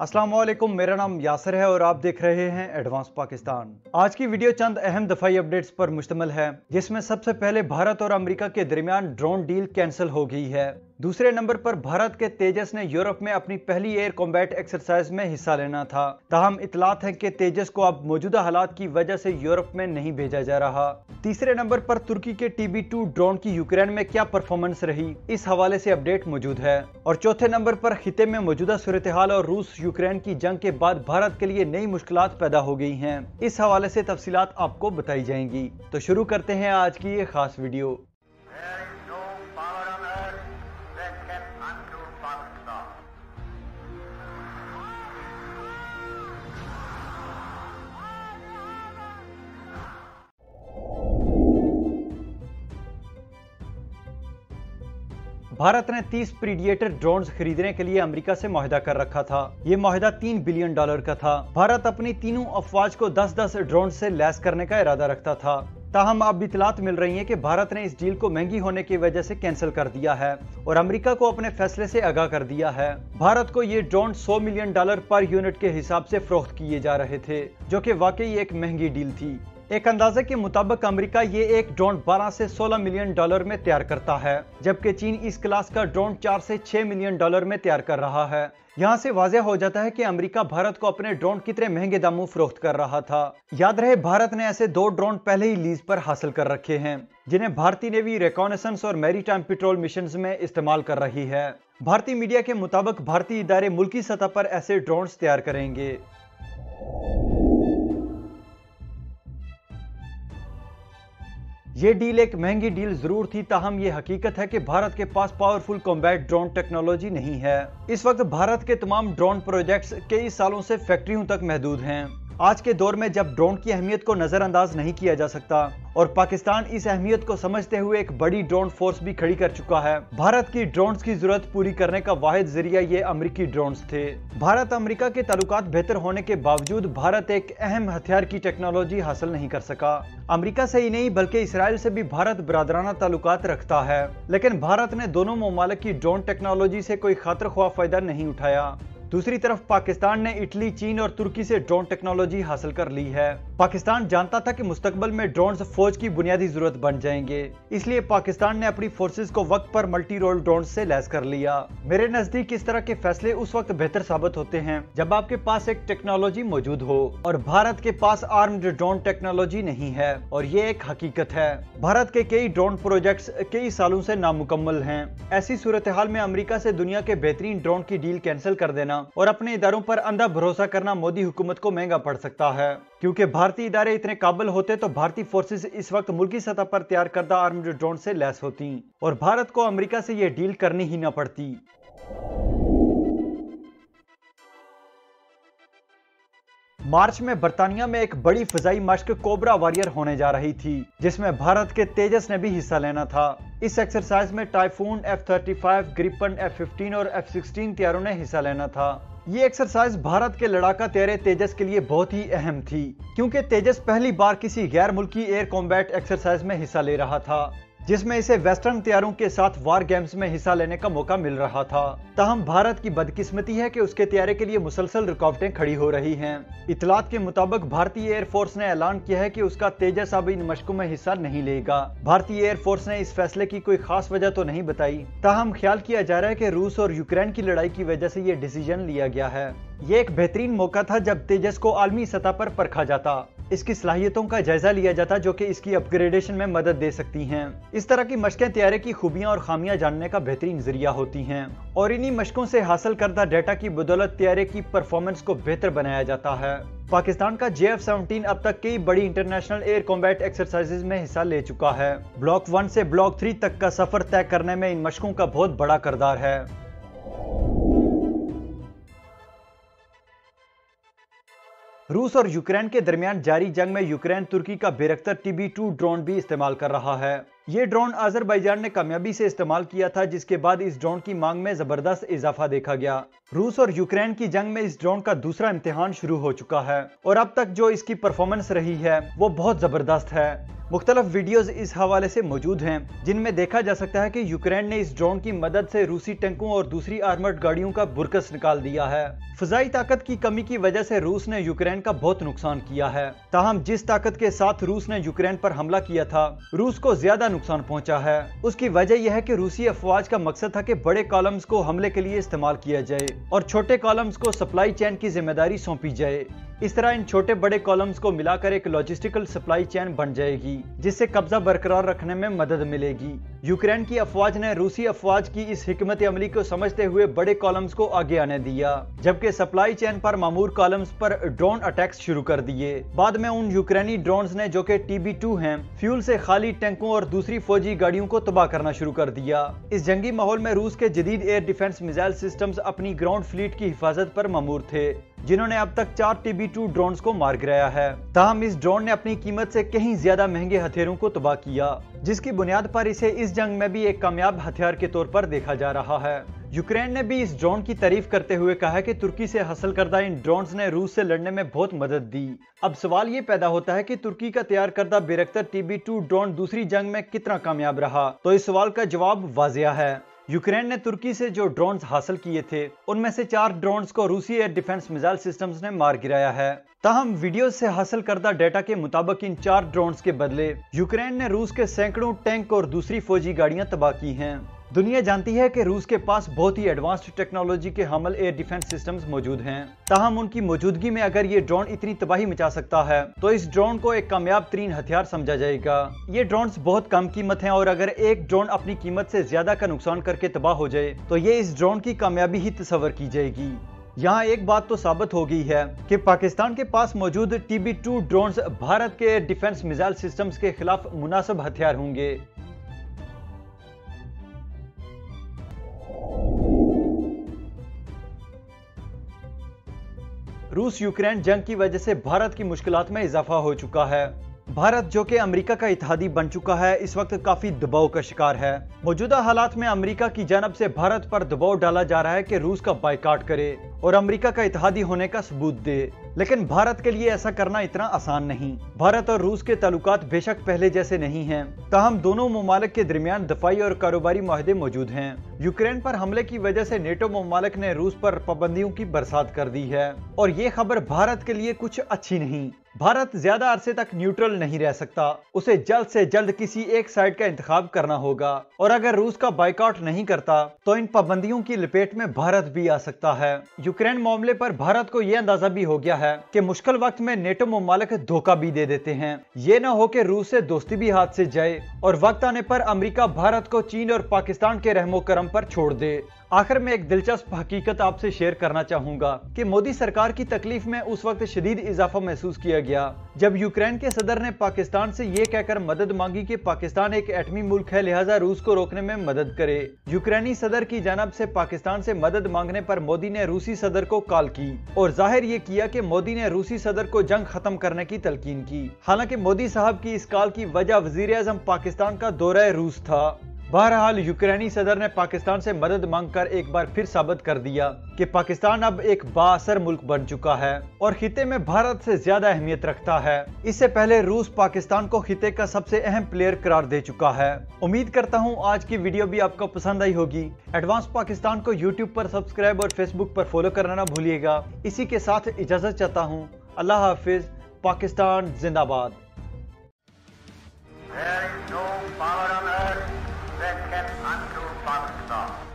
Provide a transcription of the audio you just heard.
अस्सलाम वालेकुम मेरा नाम यासर है और आप देख रहे हैं एडवांस पाकिस्तान। आज की वीडियो चंद अहम दफाई अपडेट्स पर मुश्तमल है, जिसमें सबसे पहले भारत और अमेरिका के दरमियान ड्रोन डील कैंसिल हो गई है। दूसरे नंबर पर भारत के तेजस ने यूरोप में अपनी पहली एयर कॉम्बैट एक्सरसाइज में हिस्सा लेना था। तहम इतलात है कि तेजस को अब मौजूदा हालात की वजह से यूरोप में नहीं भेजा जा रहा। तीसरे नंबर पर तुर्की के टीबी टू ड्रोन की यूक्रेन में क्या परफॉर्मेंस रही, इस हवाले से अपडेट मौजूद है। और चौथे नंबर पर खिते में मौजूदा सूरत हाल और रूस यूक्रेन की जंग के बाद भारत के लिए नई मुश्किल पैदा हो गई हैं। इस हवाले से तफसीत आपको बताई जाएँगी। तो शुरू करते हैं आज की ये खास वीडियो भारत ने 30 प्रीडिएटर ड्रोन खरीदने के लिए अमेरिका से माहिदा कर रखा था। ये माहिदा 3 बिलियन डॉलर का था। भारत अपनी तीनों अफवाज को 10-10 ड्रोन से लैस करने का इरादा रखता था। ताहम अब इतलात मिल रही है कि भारत ने इस डील को महँगी होने की वजह से कैंसिल कर दिया है और अमेरिका को अपने फैसले से आगाह कर दिया है। भारत को ये drone 100 million dollar per unit के हिसाब से फरोख्त किए जा रहे थे, जो कि वाकई एक महँगी डील थी। एक अंदाजे के मुताबिक अमेरिका ये एक ड्रोन 12 से 16 मिलियन डॉलर में तैयार करता है, जबकि चीन इस क्लास का ड्रोन 4 से 6 मिलियन डॉलर में तैयार कर रहा है। यहाँ से वाजह हो जाता है कि अमेरिका भारत को अपने ड्रोन कितने महँगे दामों फरोख्त कर रहा था। याद रहे, भारत ने ऐसे दो ड्रोन पहले ही लीज पर हासिल कर रखे हैं, जिन्हें भारतीय नेवी रेकॉनेसेंस और मैरीटाइम पेट्रोल मिशन में इस्तेमाल कर रही है। भारतीय मीडिया के मुताबिक भारतीय इदारे मुल्की सतह पर ऐसे ड्रोन तैयार करेंगे। ये डील एक महँगी डील ज़रूर थी, ताहम ये हकीकत है कि भारत के पास पावरफुल कॉम्बैट ड्रोन टेक्नोलॉजी नहीं है। इस वक्त भारत के तमाम ड्रोन प्रोजेक्ट्स कई सालों से फैक्ट्रियों तक महदूद हैं। आज के दौर में जब ड्रोन की अहमियत को नजरअंदाज नहीं किया जा सकता और पाकिस्तान इस अहमियत को समझते हुए एक बड़ी ड्रोन फोर्स भी खड़ी कर चुका है। भारत की ड्रोन की ज़रूरत पूरी करने का वाहिद ज़रिया ये अमरीकी ड्रोन थे। भारत अमरीका के ताल्लुकात बेहतर होने के बावजूद भारत एक अहम हथियार की टेक्नोलॉजी हासिल नहीं कर सका। अमेरिका से ही नहीं, बल्कि इसराइल से भी भारत बरदराना ताल्लुकात रखता है। लेकिन भारत ने दोनों ममालिक की ड्रोन टेक्नोलॉजी से कोई खातर ख्वाह फ़ायदा नहीं उठाया। दूसरी तरफ़ पाकिस्तान ने इटली, चीन और तुर्की से ड्रोन टेक्नोलॉजी हासिल कर ली है। पाकिस्तान जानता था कि मुस्तकबल में ड्रोन फौज की बुनियादी ज़रूरत बन जाएँगे। इसलिए पाकिस्तान ने अपनी फोर्सेज को वक्त पर मल्टी रोल ड्रोन से लैस कर लिया। मेरे नज़दीक इस तरह के फैसले उस वक्त बेहतर साबित होते हैं, जब आपके पास एक टेक्नोलॉजी मौजूद हो और भारत के पास आर्म्ड ड्रोन टेक्नोलॉजी नहीं है, और ये एक हकीकत है। भारत के कई ड्रोन प्रोजेक्ट कई सालों ऐसी नामुकम्मल है। ऐसी सूरत हाल में अमरीका ऐसी दुनिया के बेहतरीन ड्रोन की डील कैंसिल कर देना और अपने इदारों आरोप अंधा भरोसा करना मोदी हुकूमत को महँगा पड़ सकता है, क्योंकि भारतीय इदारे इतने काबिल होते तो भारतीय फोर्सेस इस वक्त मुल्की सतह पर तैयार करदा आर्म्ड ड्रोन से लैस होती और भारत को अमेरिका से यह डील करनी ही न पड़ती। मार्च में बर्तानिया में एक बड़ी फजाई मश्क कोबरा वॉरियर होने जा रही थी, जिसमें भारत के तेजस ने भी हिस्सा लेना था। इस एक्सरसाइज में Typhoon F thirty five Gripen F fifteen और एफ़ सिक्सटीन तैयारों ने हिस्सा लेना था। ये एक्सरसाइज भारत के लड़ाका तेरे तेजस के लिए बहुत ही अहम थी, क्योंकि तेजस पहली बार किसी गैर मुल्की एयर कॉम्बैट एक्सरसाइज में हिस्सा ले रहा था। जिसमें इसे वेस्टर्न तैयारों के साथ वार गेम्स में हिस्सा लेने का मौका मिल रहा था। तहम भारत की बदकिस्मती है कि उसके तैयारी के लिए मुसलसल रुकावटें खड़ी हो रही हैं। इतलात के मुताबिक भारतीय एयरफोर्स ने ऐलान किया है कि उसका तेजस अब इन मशकों में हिस्सा नहीं लेगा। भारतीय एयरफोर्स ने इस फैसले की कोई खास वजह तो नहीं बताई। ताहम ख्याल किया जा रहा है की रूस और यूक्रेन की लड़ाई की वजह से ये डिसीज़न लिया गया है। ये एक बेहतरीन मौका था जब तेजस को आलमी सतह पर परखा जाता। इसकी सलाहियतों का जायजा लिया जाता जो कि इसकी अपग्रेडेशन में मदद दे सकती हैं। इस तरह की मशकें तैयारी की खूबियाँ और खामियाँ जानने का बेहतरीन ज़रिया होती हैं। और इन्हीं मशकों से हासिल करदा डेटा की बदौलत तैयारी की परफॉर्मेंस को बेहतर बनाया जाता है। पाकिस्तान का जे एफ़ सेवनटीन अब तक कई बड़ी इंटरनेशनल एयर कॉम्बैट एक्सरसाइजेज में हिस्सा ले चुका है। ब्लॉक वन से ब्लॉक थ्री तक का सफ़र तय करने में इन मशकों का बहुत बड़ा करदार है। रूस और यूक्रेन के दरमियान जारी जंग में यूक्रेन तुर्की का बेरख्तर टीबी टू ड्रोन भी इस्तेमाल कर रहा है। ये ड्रोन अजरबैजान ने कामयाबी से इस्तेमाल किया था, जिसके बाद इस ड्रोन की मांग में ज़बरदस्त इजाफा देखा गया। रूस और यूक्रेन की जंग में इस ड्रोन का दूसरा इम्तिहान शुरू हो चुका है, और अब तक जो इसकी परफॉर्मेंस रही है, वो बहुत ज़बरदस्त है। मुख्तलफ वीडियोज़ इस हवाले से मौजूद हैं, जिनमें देखा जा सकता है कि यूक्रेन ने इस ड्रोन की मदद से रूसी टैंकों और दूसरी आर्मर्ड गाड़ियों का बुरकस निकाल दिया है। फजाई ताकत की कमी की वजह से रूस ने यूक्रेन का बहुत नुकसान किया है। ताहम, जिस ताकत के साथ रूस ने यूक्रेन पर हमला किया था, रूस को ज़्यादा नुकसान पहुँचा है। उसकी वजह यह है कि रूसी अफवाज का मकसद था कि बड़े कॉलम्स को हमले के लिए इस्तेमाल किया जाए और छोटे कॉलम्स को सप्लाई चैन की ज़िम्मेदारी सौंपी जाए। इस तरह इन छोटे बड़े कॉलम्स को मिलाकर एक लॉजिस्टिकल सप्लाई चेन बन जाएगी, जिससे कब्जा बरकरार रखने में मदद मिलेगी। यूक्रेन की अफवाज ने रूसी अफवाज की इस हिकमत अमली को समझते हुए बड़े कॉलम्स को आगे आने दिया, जबकि सप्लाई चेन पर मामूर कॉलम्स पर ड्रोन अटैक्स शुरू कर दिए। बाद में उन यूक्रेनी ड्रोन ने जो कि टीबी टू है फ्यूल से खाली टैंकों और दूसरी फौजी गाड़ियों को तबाह करना शुरू कर दिया। इस जंगी माहौल में रूस के जदीद एयर डिफेंस मिसाइल सिस्टम अपनी ग्राउंड फ्लीट की हिफाजत पर ममूर थे। जिन्होंने अब तक चार टीबी टू ड्रोन को मार गिराया है। ताहम इस ड्रोन ने अपनी कीमत से कहीं ज़्यादा महँगे हथियारों को तबाह किया, जिसकी बुनियाद पर इसे इस जंग में भी एक कामयाब हथियार के तौर पर देखा जा रहा है। यूक्रेन ने भी इस ड्रोन की तारीफ़ करते हुए कहा कि तुर्की से हासिल करदा इन ड्रोन ने रूस से लड़ने में बहुत मदद दी। अब सवाल ये पैदा होता है कि तुर्की का तैयार करदा बेरख्तर टीबी टू ड्रोन दूसरी जंग में कितना कामयाब रहा? तो इस सवाल का जवाब वाजिया है। यूक्रेन ने तुर्की से जो ड्रोन हासिल किए थे, उनमें से चार ड्रोन को रूसी एयर डिफेंस मिसाइल सिस्टम्स ने मार गिराया है। तहम वीडियो से हासिल करदा डेटा के मुताबिक इन चार ड्रोन के बदले, यूक्रेन ने रूस के सैकड़ों टैंक और दूसरी फौजी गाड़ियाँ तबाह की हैं। दुनिया जानती है कि रूस के पास बहुत ही एडवांस्ड टेक्नोलॉजी के हमल एयर डिफेंस सिस्टम्स मौजूद हैं। ताहम उनकी मौजूदगी में अगर ये ड्रोन इतनी तबाही मचा सकता है तो इस ड्रोन को एक कामयाब तरीन हथियार समझा जाएगा। ये ड्रोन बहुत कम कीमत हैं और अगर एक ड्रोन अपनी कीमत से ज़्यादा का नुकसान करके तबाह हो जाए तो ये इस ड्रोन की कामयाबी ही तस्वर की जाएगी। यहाँ एक बात तो साबित हो गई है कि पाकिस्तान के पास मौजूद टीबी टू ड्रोन भारत के डिफेंस मिसाइल सिस्टम्स के खिलाफ मुनासिब हथियार होंगे। रूस यूक्रेन जंग की वजह से भारत की मुश्किलात में इजाफा हो चुका है। भारत जो कि अमेरिका का इतिहादी बन चुका है, इस वक्त काफ़ी दबाव का शिकार है। मौजूदा हालात में अमेरिका की जानब से भारत पर दबाव डाला जा रहा है कि रूस का बाइकाट करे और अमेरिका का इतिहादी होने का सबूत दे। लेकिन भारत के लिए ऐसा करना इतना आसान नहीं। भारत और रूस के ताल्लुकात बेशक पहले जैसे नहीं हैं, ताहम दोनों ममालिक के दरमियान दफाई और कारोबारी माहदे मौजूद हैं। यूक्रेन पर हमले की वजह से नेटो ममालिक ने रूस पर पाबंदियों की बरसात कर दी है। और ये खबर भारत के लिए कुछ अच्छी नहीं। भारत ज़्यादा अरसे तक न्यूट्रल नहीं रह सकता। उसे जल्द से जल्द किसी एक साइड का इंतखाब करना होगा। और अगर रूस का बाइकआउट नहीं करता तो इन पाबंदियों की लपेट में भारत भी आ सकता है। यूक्रेन मामले पर भारत को यह अंदाज़ा भी हो गया है कि मुश्किल वक्त में नेटो ममालिक धोखा भी दे देते हैं। ये न हो कि रूस से दोस्ती भी हाथ से जाए और वक्त आने पर अमरीका भारत को चीन और पाकिस्तान के रहमो करम पर छोड़ दे। आखिर में एक दिलचस्प हकीकत आपसे शेयर करना चाहूँगा कि मोदी सरकार की तकलीफ़ में उस वक्त शदीद इजाफा महसूस किया गया, जब यूक्रेन के सदर ने पाकिस्तान से ये कहकर मदद मांगी कि पाकिस्तान एक एटमी मुल्क है, लिहाजा रूस को रोकने में मदद करे। यूक्रेनी सदर की जानब से पाकिस्तान से मदद मांगने पर मोदी ने रूसी सदर को कॉल की और ज़ाहिर ये किया कि मोदी ने रूसी सदर को जंग खत्म करने की तलकीन की। हालाँकि मोदी साहब की इस कॉल की वजह वज़ीर पाकिस्तान का दौरा रूस था। बहरहाल, यूक्रेनी सदर ने पाकिस्तान से मदद मांगकर एक बार फिर साबित कर दिया कि पाकिस्तान अब एक बासर मुल्क बन चुका है और खिते में भारत से ज़्यादा अहमियत रखता है। इससे पहले रूस पाकिस्तान को खिते का सबसे अहम प्लेयर करार दे चुका है। उम्मीद करता हूँ आज की वीडियो भी आपको पसंद आई होगी। एडवांस पाकिस्तान को यूट्यूब पर सब्सक्राइब और फेसबुक पर फॉलो करना ना भूलिएगा। इसी के साथ इजाज़त चाहता हूँ। अल्लाह हाफिज। पाकिस्तान जिंदाबाद। Western unto Pakistan.